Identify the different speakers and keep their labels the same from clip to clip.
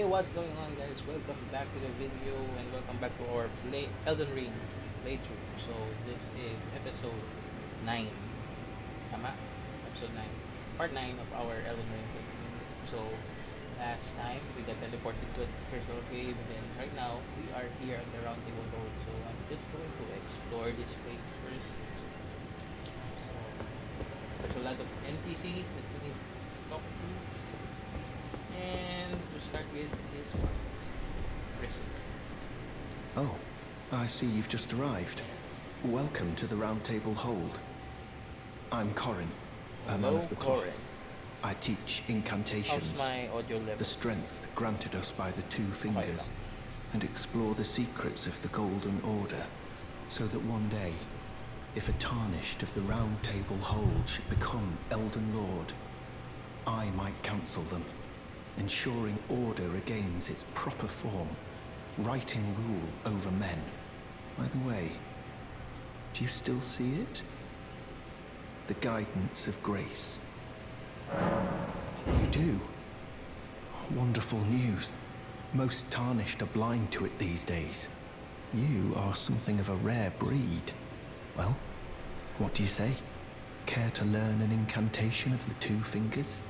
Speaker 1: Hey, what's going on guys? Welcome back to the video and welcome back to our play Elden Ring playthrough. So this is episode 9. Tama? Episode 9. Part 9 of our Elden Ring playthrough. So last time we got teleported to the Crystal Cave and then right now we are here at the Round Table Road. So I'm just going to explore this place first. So there's a lot of NPC that we need to talk to. And to start with this one.
Speaker 2: Oh, I see you've just arrived. Welcome to the Round Table Hold. I'm Corhyn, a man of the
Speaker 1: Corhyn.
Speaker 2: cloth. I teach incantations, the strength granted us by the two fingers, and explore the secrets of the Golden Order, so that one day, if a tarnished of the Round Table Hold should become Elden Lord, I might counsel them, ensuring order regains its proper form, righting rule over men. By the way, do you still see it? The guidance of grace. You do? Wonderful news. Most tarnished are blind to it these days. You are something of a rare breed. Well, what do you say? Care to learn an incantation of the two fingers?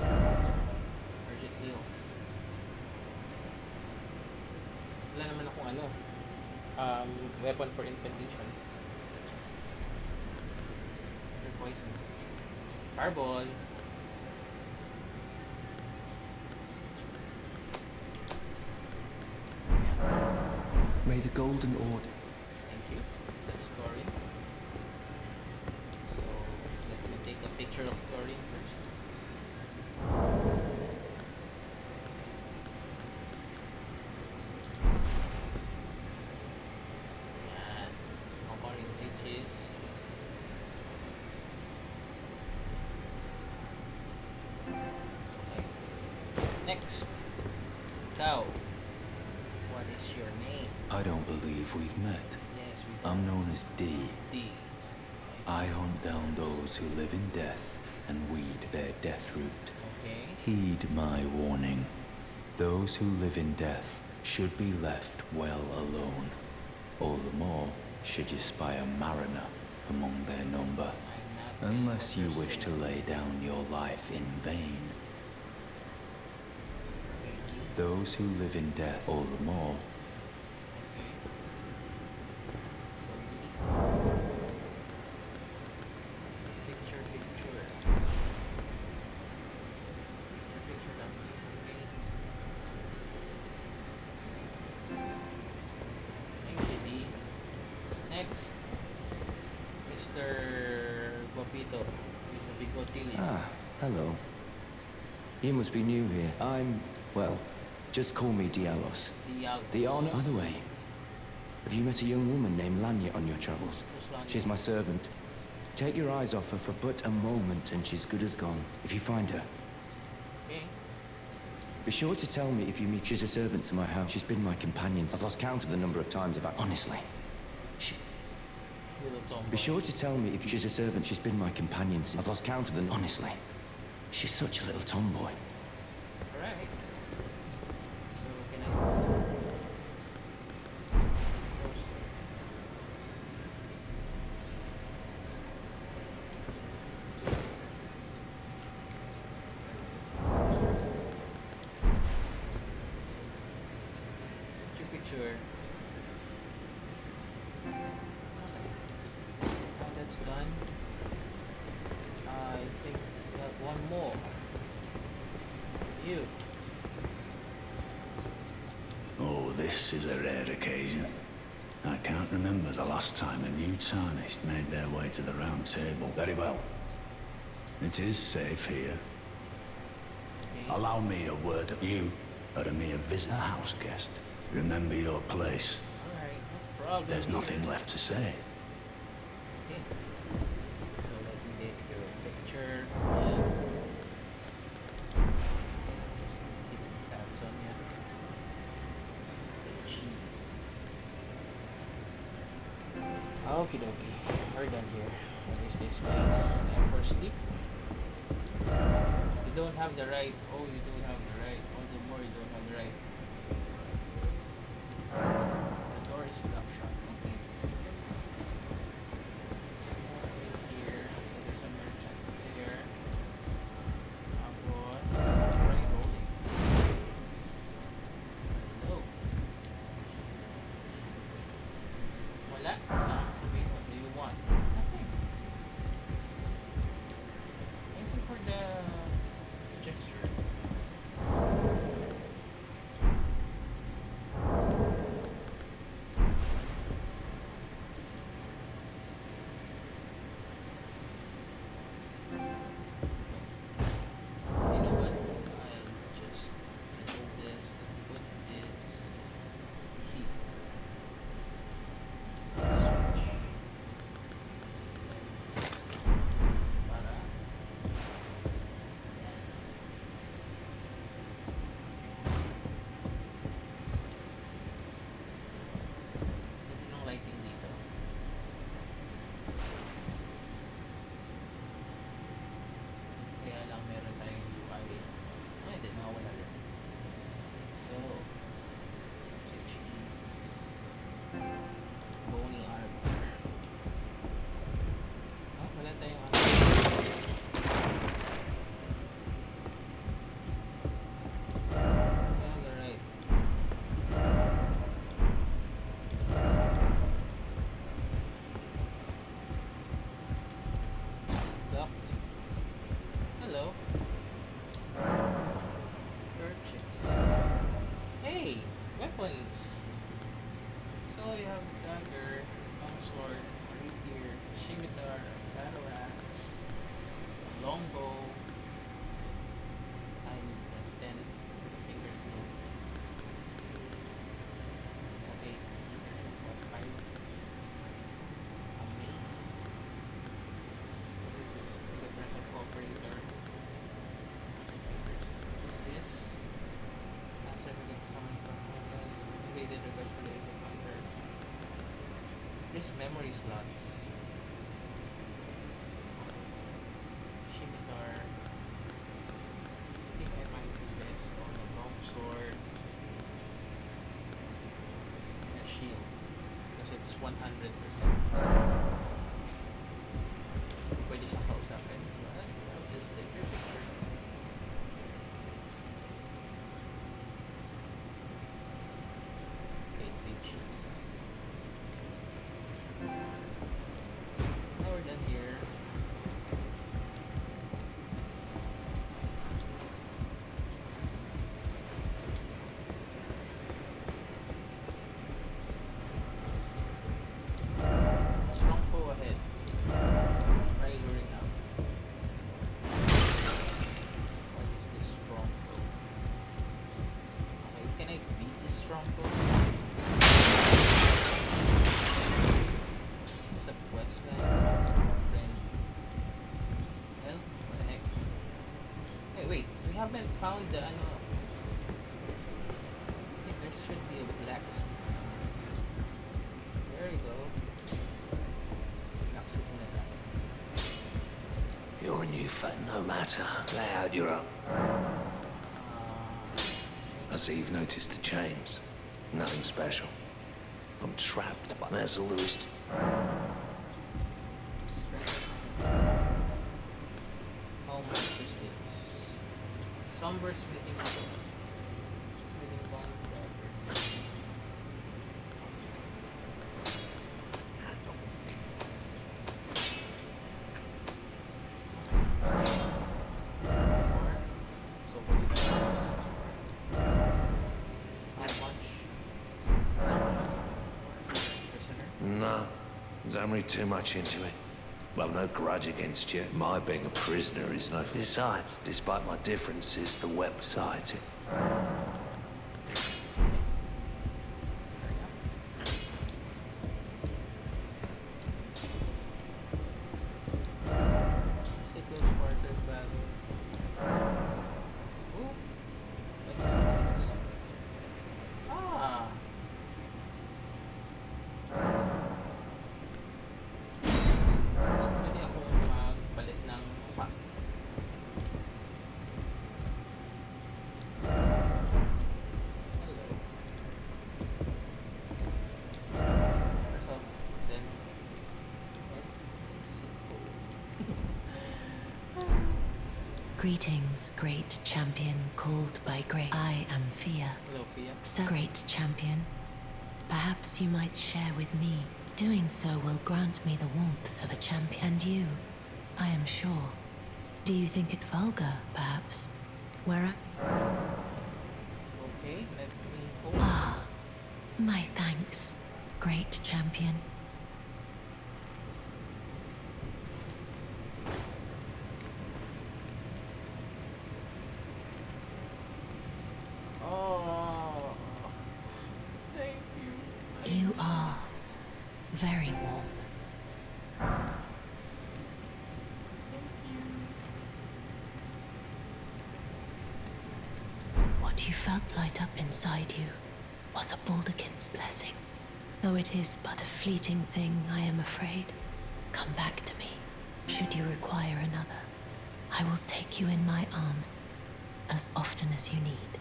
Speaker 1: Urgent heal. Wala naman akong ano. Um, weapon for incantation. For poison. Fireball.
Speaker 2: May the Golden Order.
Speaker 1: Thank you. That's Corhyn. So, let me take a picture of Corhyn first. Yan. Ang Corhyn teaches. Okay. Next. What is your name?
Speaker 3: I don't believe we've met.
Speaker 1: Yes, we do.
Speaker 3: I'm known as D.
Speaker 1: D.
Speaker 3: I hunt down those who live in death and weed their Deathroot.
Speaker 1: Okay.
Speaker 3: Heed my warning. Those who live in death should be left well alone. All the more should you spy a mariner among their number. Unless you wish to lay down your life in vain. Those who live in death all the more
Speaker 1: Picture, picture. Picture, picture lang. Okay. Thank you, D. Next. Mr. Guapito. With the bigotini.
Speaker 4: Ah, hello. You must be new here. I'm, well, just call me Diallos.
Speaker 1: Dialgo.
Speaker 4: The honor. By the way, have you met a young woman named Lanya on your travels? She's my servant. Take your eyes off her for but a moment and she's good as gone. If you find her,
Speaker 1: Okay.
Speaker 4: be sure to tell me if you meet. She's a servant to my house. She's been my companion. I've lost count of the number of times I've... Honestly. She, be sure to tell me if she's a servant. She's been my companion since... I've lost count of the... Honestly. She's such a little tomboy.
Speaker 1: Alright. So, can I... Picture, picture. Okay. Now that's done. I think we have one more. You.
Speaker 5: Oh, this is a rare occasion. I can't remember the last time a new tarnished made their way to the round table. Very well. It is safe here. Allow me a word of you are a mere visitor house guest. Remember your place.
Speaker 1: No.
Speaker 5: There's nothing left to say.
Speaker 1: This memory slots. found the ano. I think there should be a blacksmith. There you go. Blacksmith na tayo.
Speaker 6: Your new phone, no matter. Loud, you're up. Um, I see you've noticed the chains. Nothing special. I'm trapped by Mazzle Don't read too much into it. Well, no grudge against you. My being a prisoner is no... Besides, despite my differences, the website... It...
Speaker 7: Great champion called by great. I am Fia.
Speaker 1: Hello, Fia.
Speaker 7: So great champion. Perhaps you might share with me. Doing so will grant me the warmth of a champion. And you, I am sure. Do you think it vulgar, perhaps? Where I...
Speaker 1: Okay, let me hold.
Speaker 7: Ah, my thanks, great champion.
Speaker 1: Oh, thank you.
Speaker 7: You are very warm.
Speaker 1: Thank you.
Speaker 7: What you felt light up inside you was a Baldachin's blessing. Though it is but a fleeting thing, I am afraid. Come back to me, should you require another. I will take you in my arms as often as you need.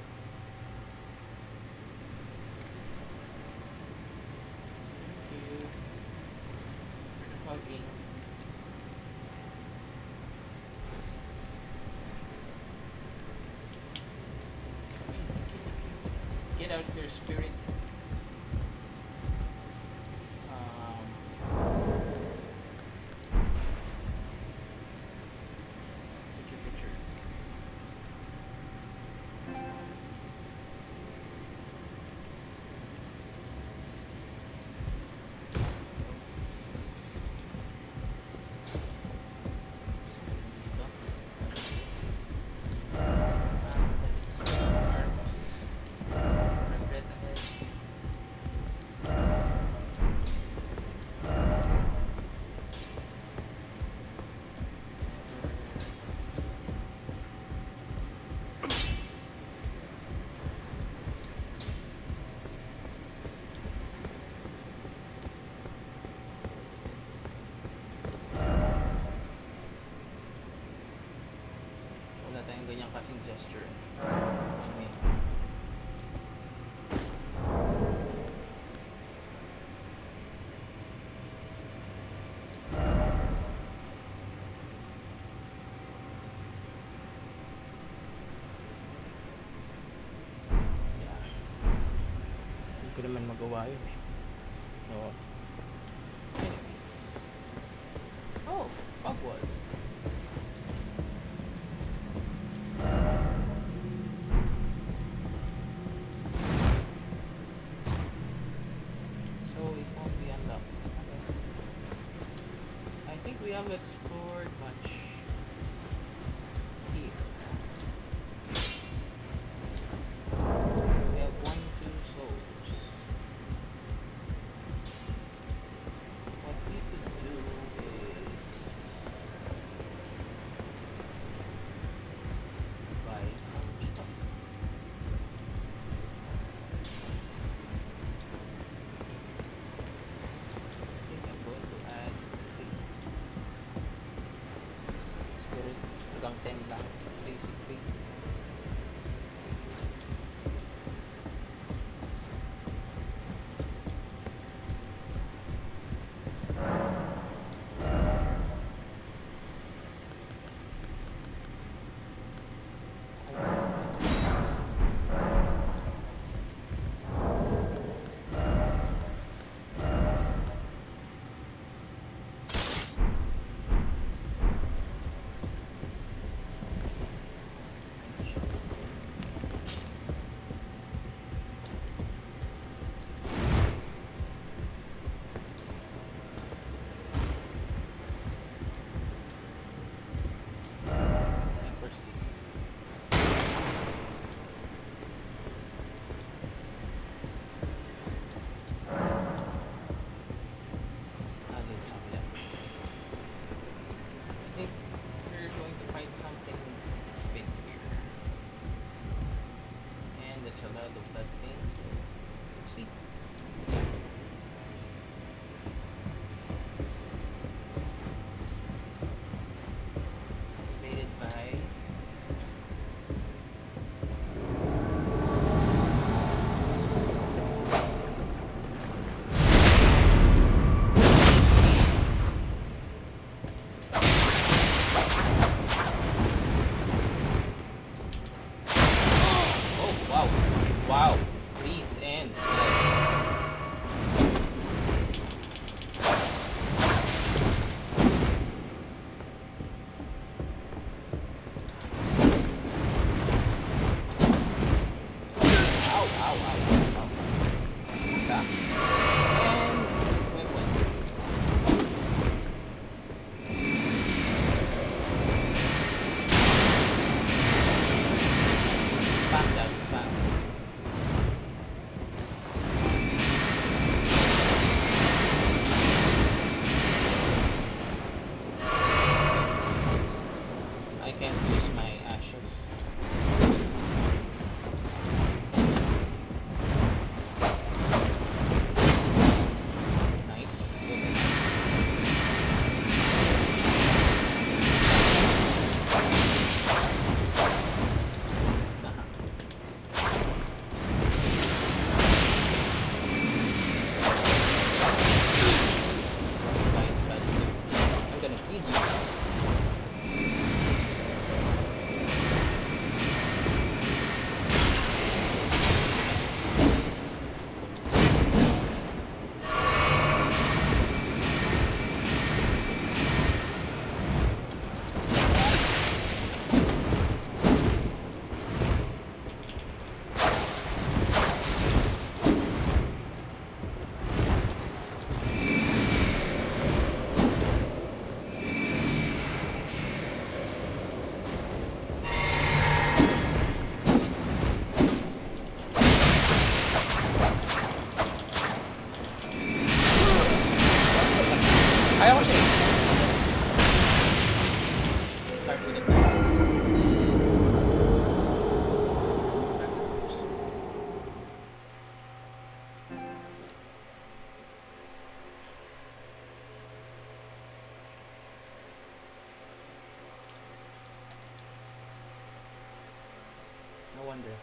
Speaker 1: Thank you. For the hugging. Get out your spirit. Um, picture, picture. Wala tayong ganyan kasing gesture. I mean, yeah. Hindi ko naman magawa yun eh. Oo. Anyways. Oh, Fogwall. So it won't be unlocked. Okay. I think we have explored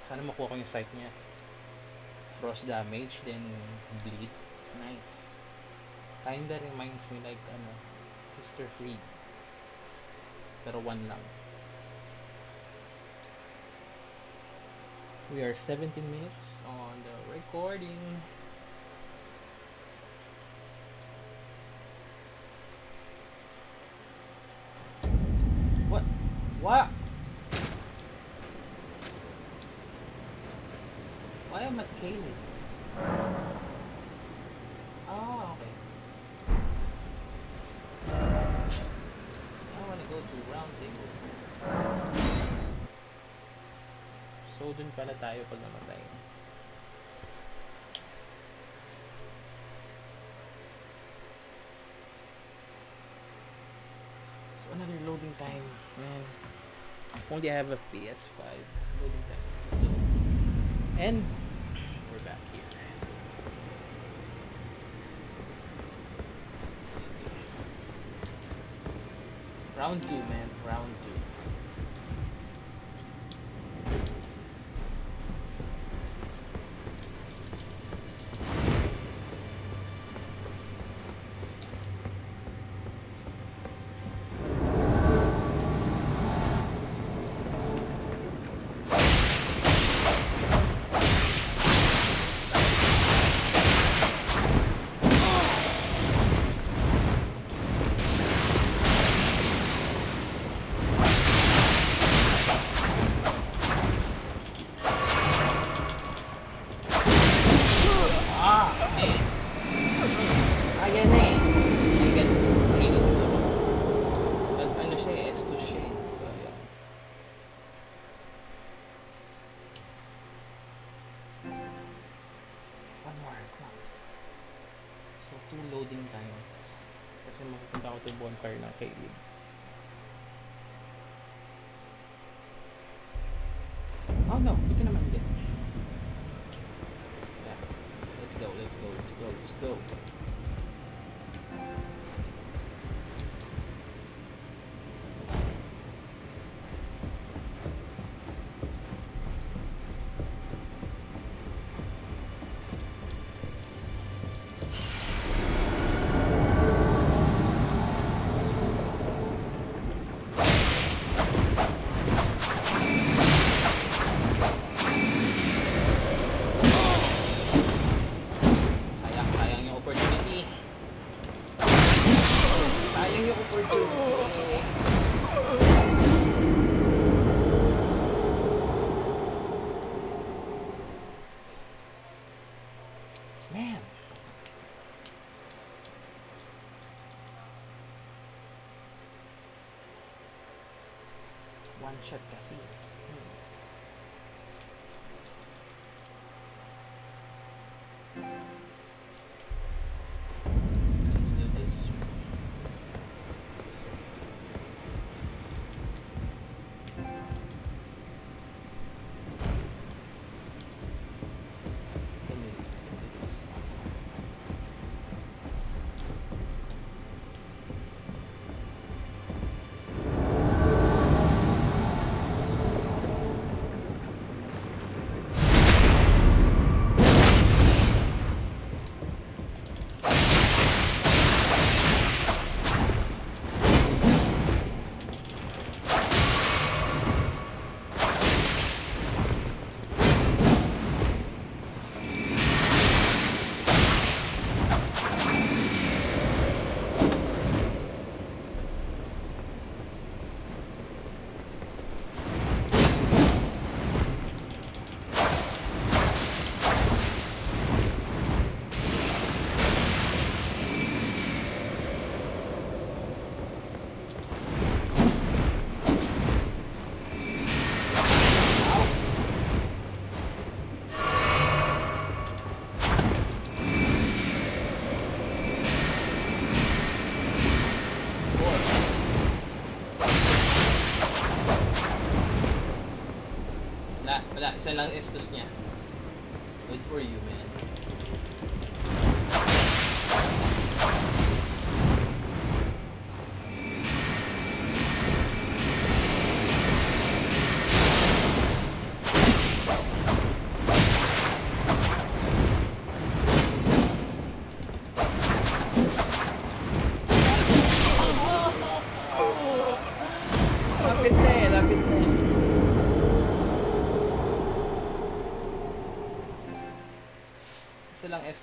Speaker 1: Sana makuha ko yung sight niya. Frost damage, then bleed. Nice. Kinda reminds me like, ano, Sister Free. Pero one lang. We are 17 minutes on the recording. Pala tayo pag namatay. So, another loading time, man. If only I have a PS5 loading time. So, and we're back here. Round two, man. shot. Wala. Isa lang estos niya.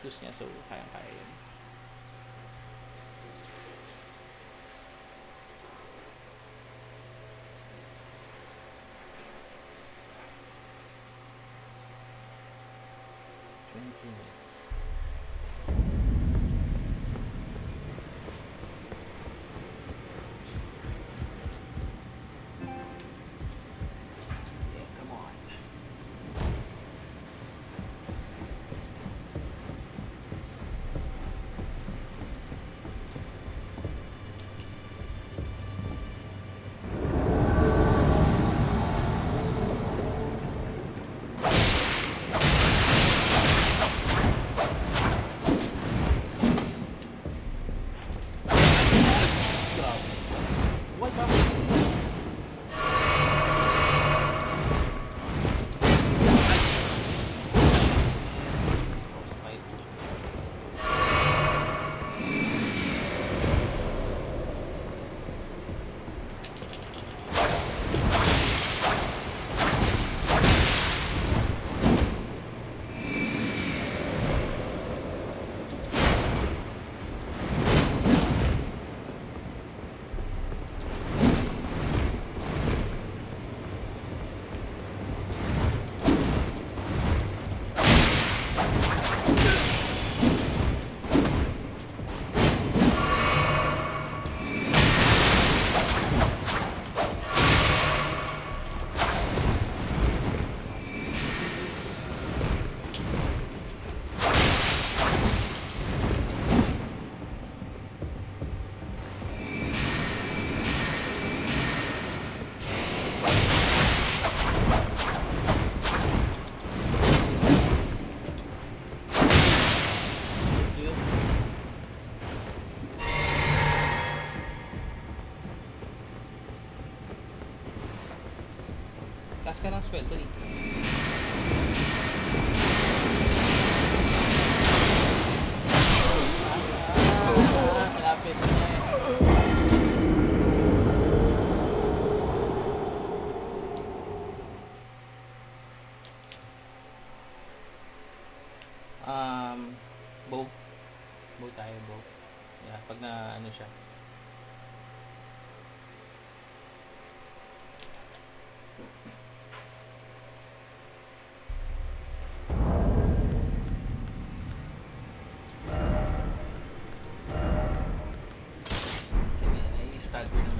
Speaker 1: 这是他的状态。sekarang sebab kau size freedom.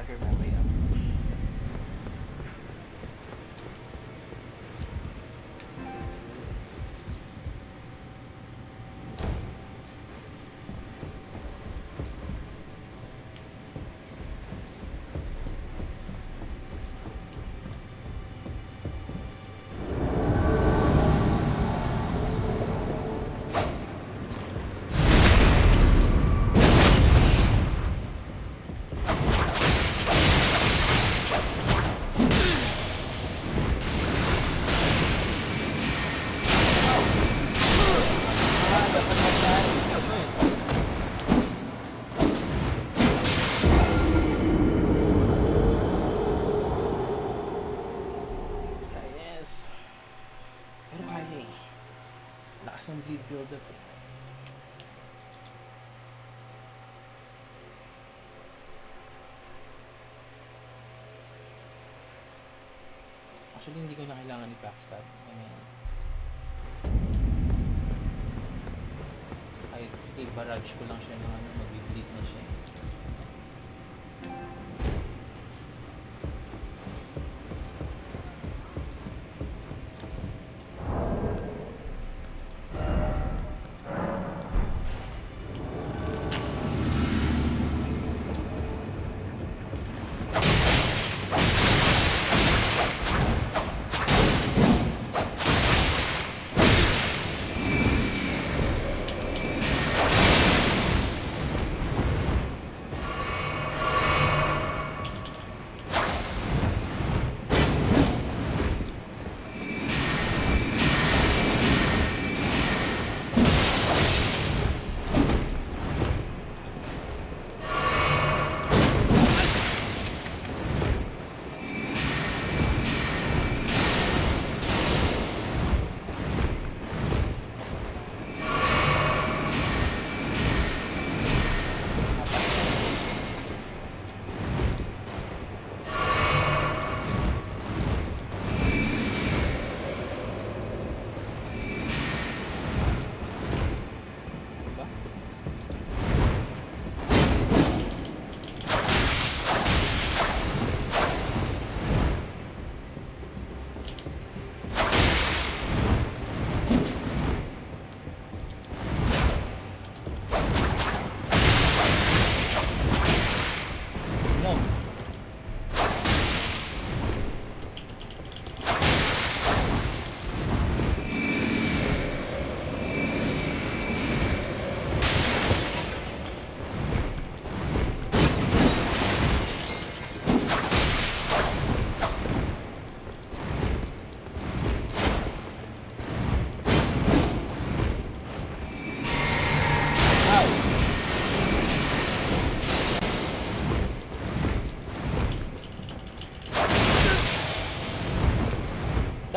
Speaker 1: I remember. Yung bleed buildup. eh. Actually, hindi ko na kailangan i-backstab. I mean, ay, i-barrage ko lang siya ng ano, mag-bleed na siya.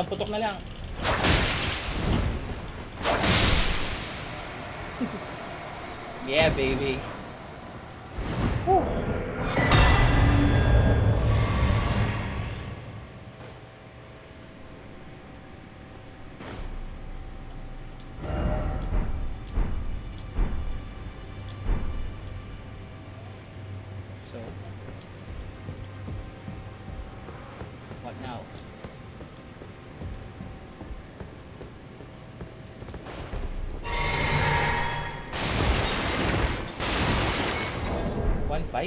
Speaker 1: Isang putok na lang. yeah, baby.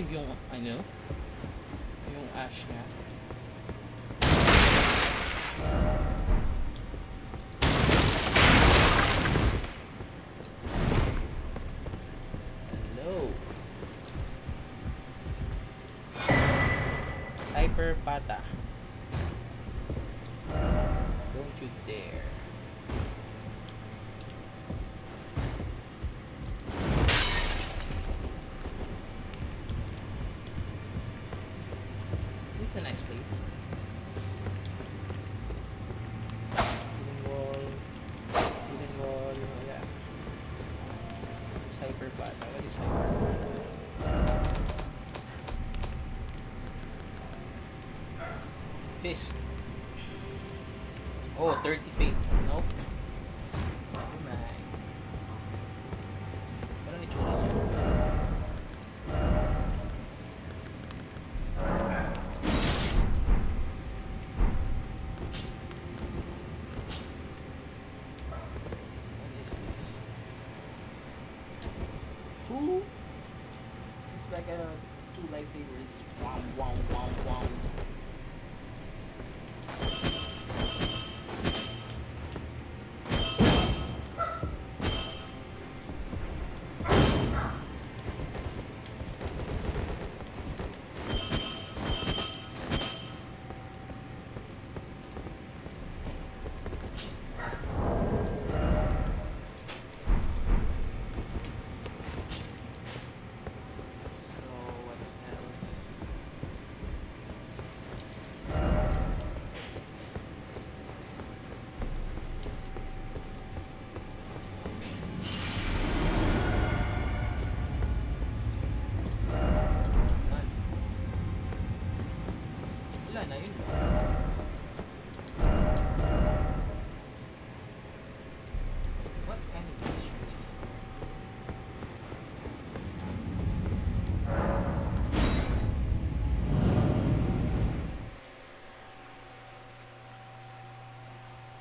Speaker 1: One Fist. Oh, 30 feet. Nope.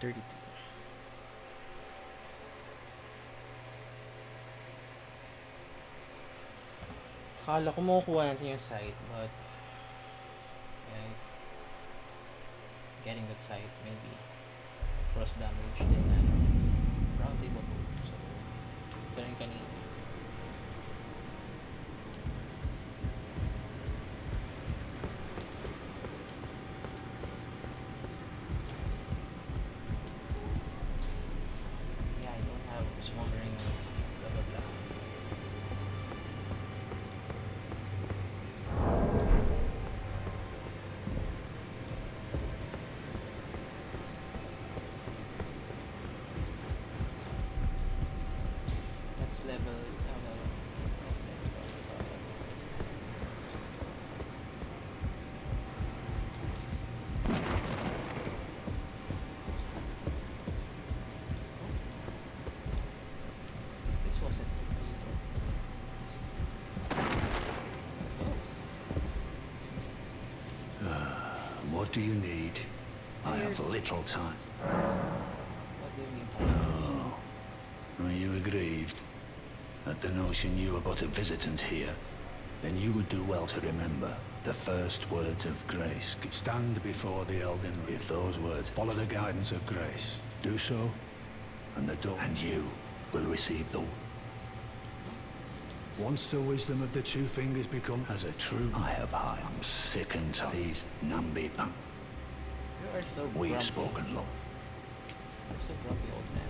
Speaker 1: 32. Akala ko makukuha natin yung site, but yeah, getting that site maybe cross damage din na round table po. So, ito rin kanina.
Speaker 5: Do you need? I have little time.
Speaker 1: What do you mean?
Speaker 5: Oh, are you aggrieved at the notion you are but a visitant here? Then you would do well to remember the first words of grace. Stand before the Elden with those words. Follow the guidance of grace. Do so, and the door and you will receive the once the wisdom of the two fingers become as a true I have high. I'm sick and tired of these namby punk.
Speaker 1: So
Speaker 5: We've
Speaker 1: grumpy.
Speaker 5: spoken long.
Speaker 1: You're so grumpy, old man.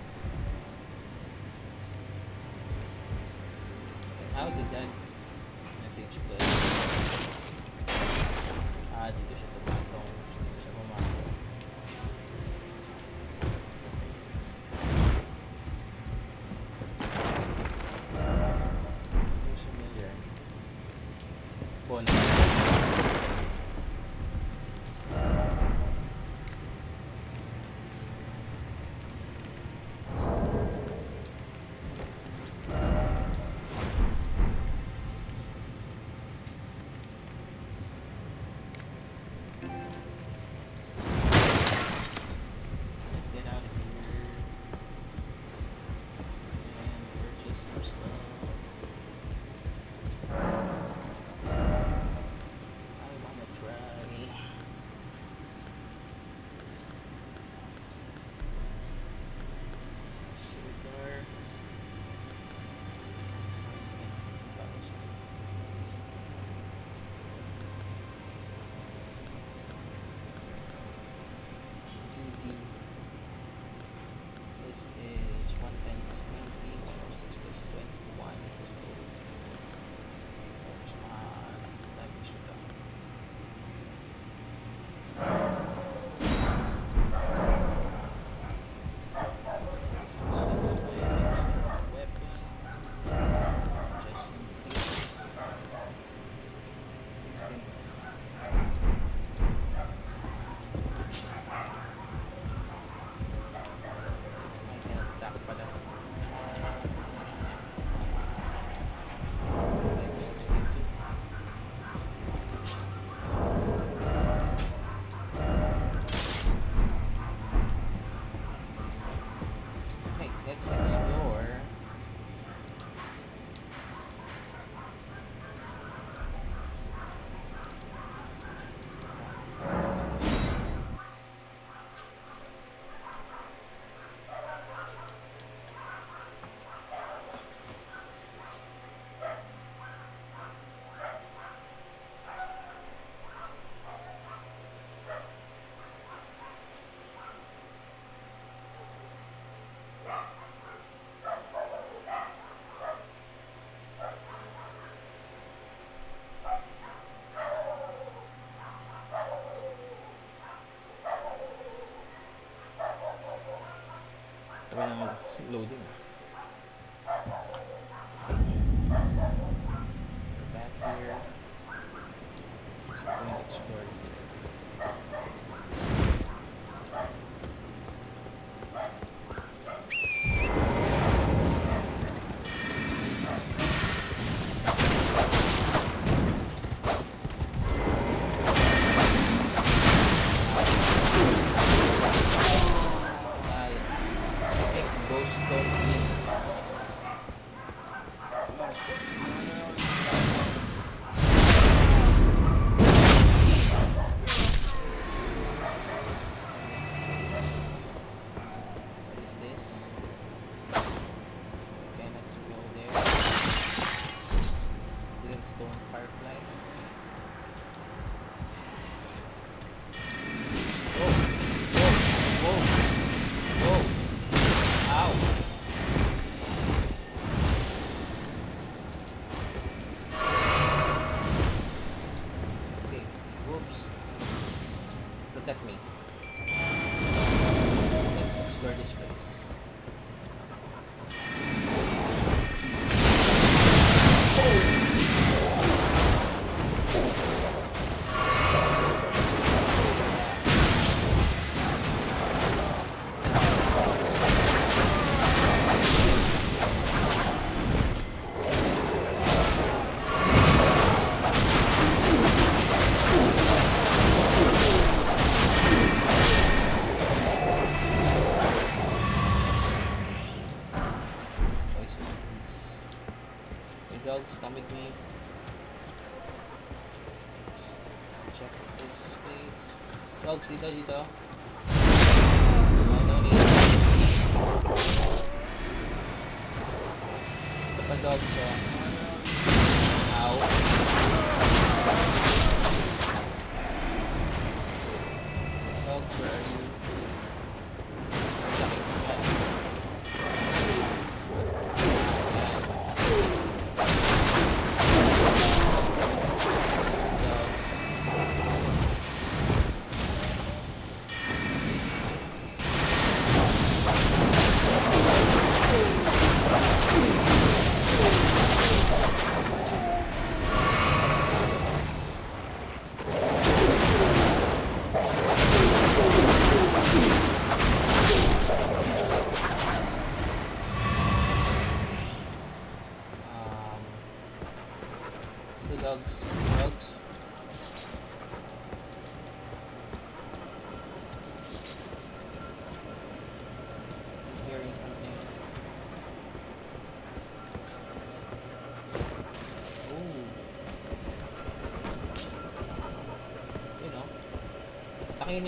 Speaker 1: Ah.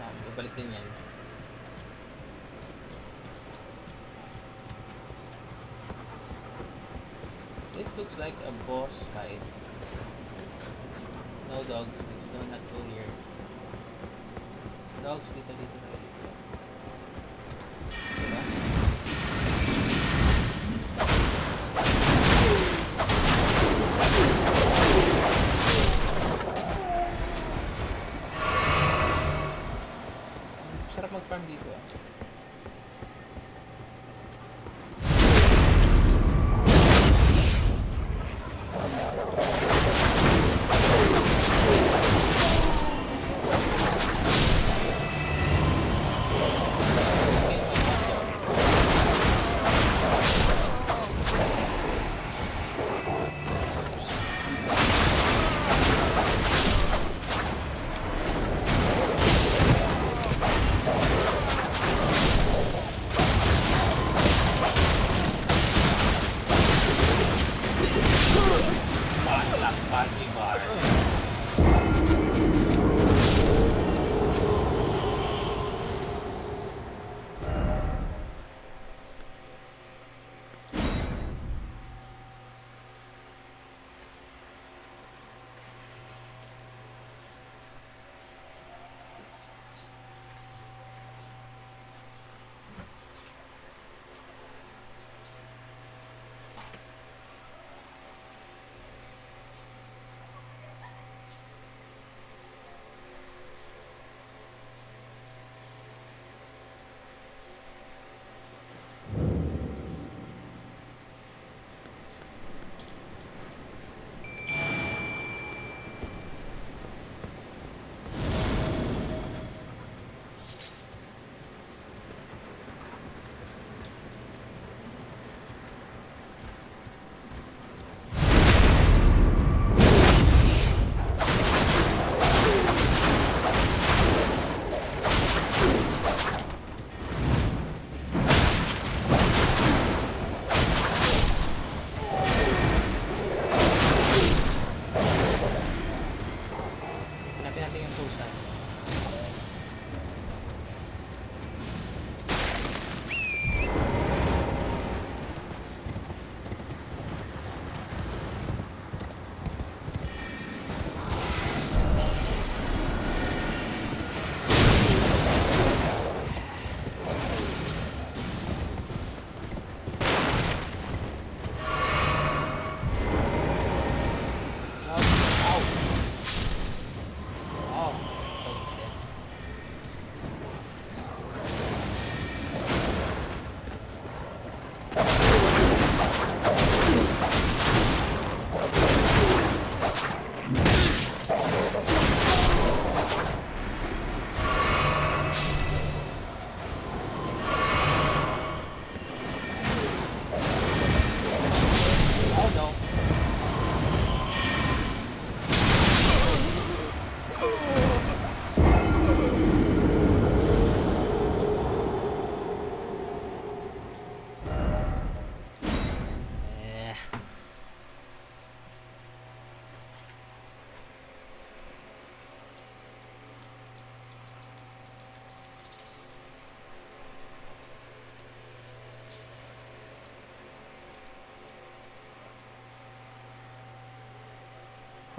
Speaker 1: Ah, this looks like a boss fight. No dogs, it's no not cool here. Dogs dito little.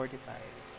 Speaker 1: 45.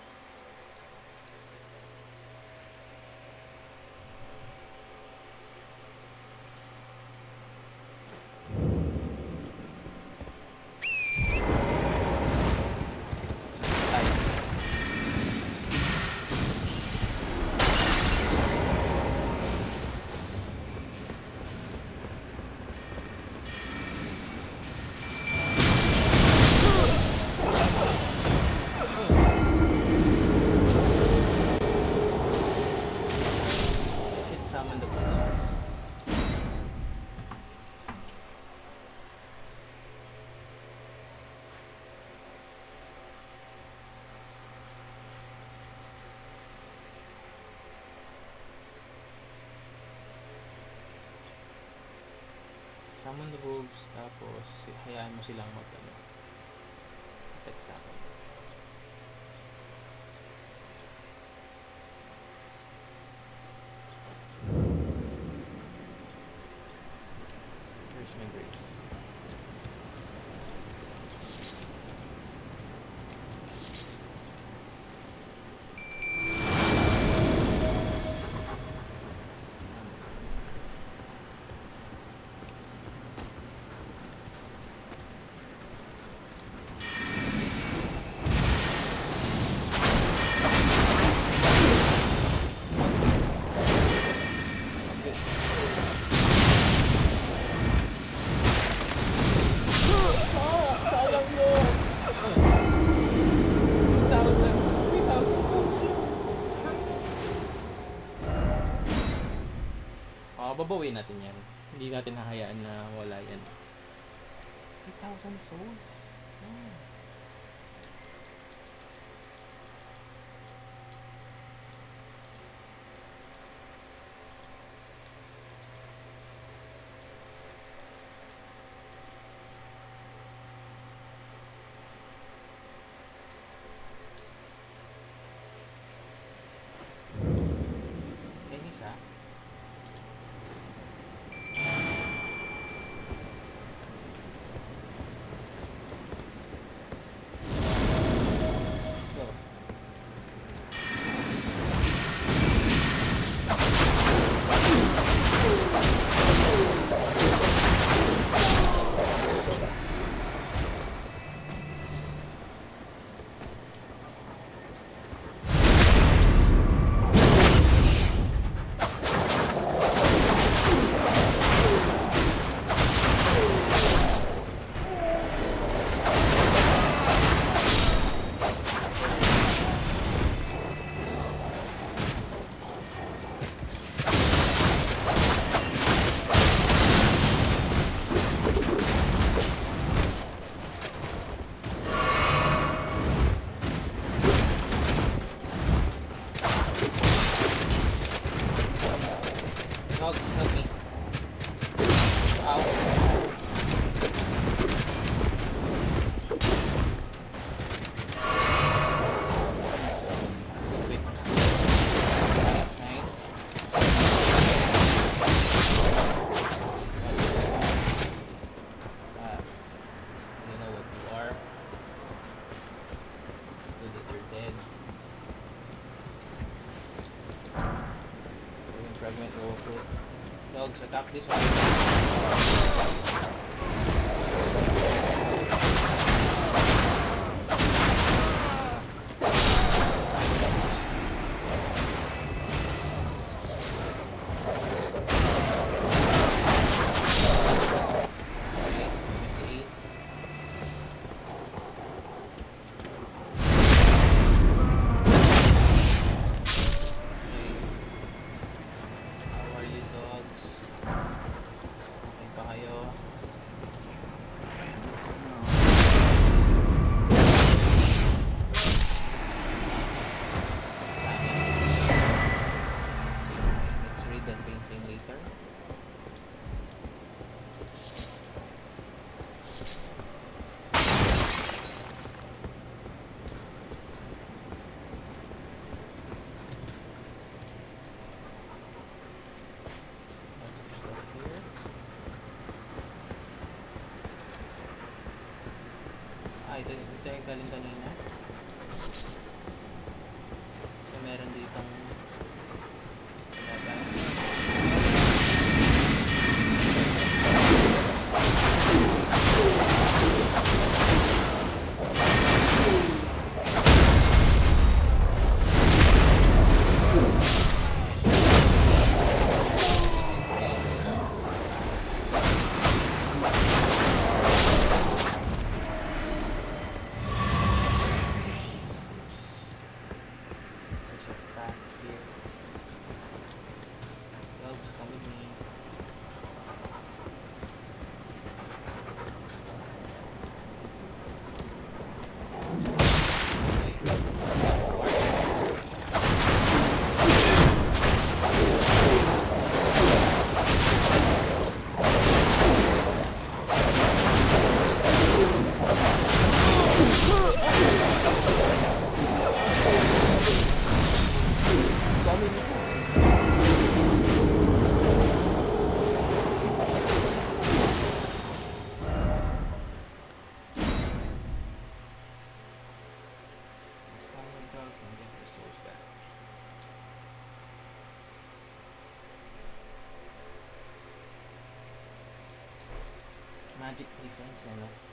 Speaker 1: summon the wolves, tapos hayaan mo silang mag, ano, babawi natin yan. Hindi natin hahayaan na wala yan. 3,000 souls. tap this one. in Magic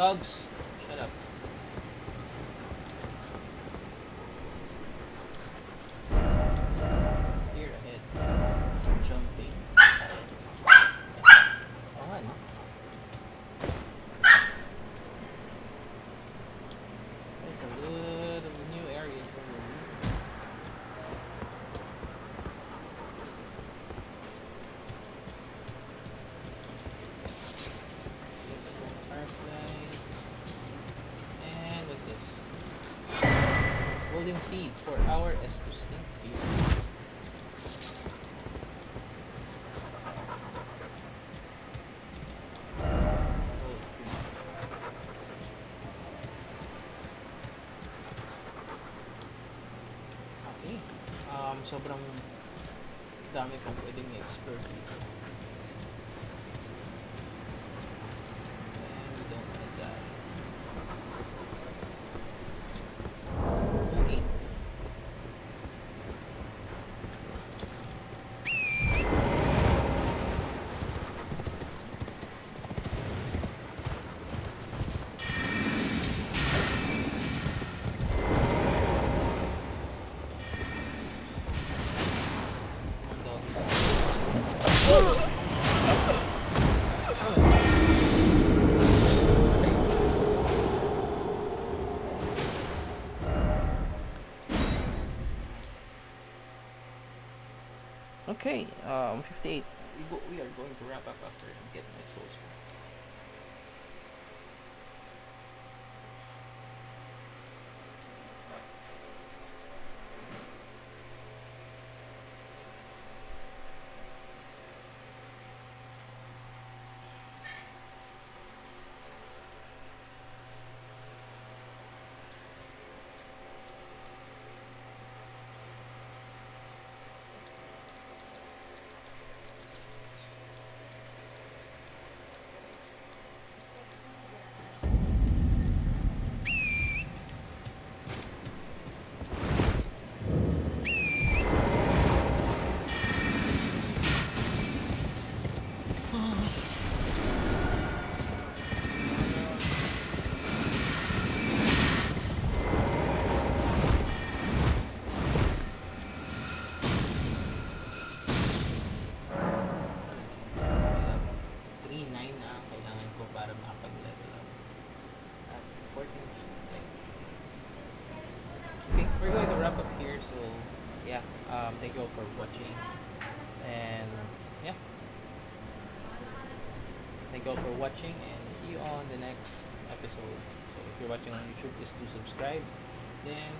Speaker 1: Dogs. sobrang dami kong pwedeng expert Okay, um, 58. We, go, we are going to wrap up after I get my soul. all for watching and see you on the next episode. So if you're watching on YouTube, please do subscribe. Then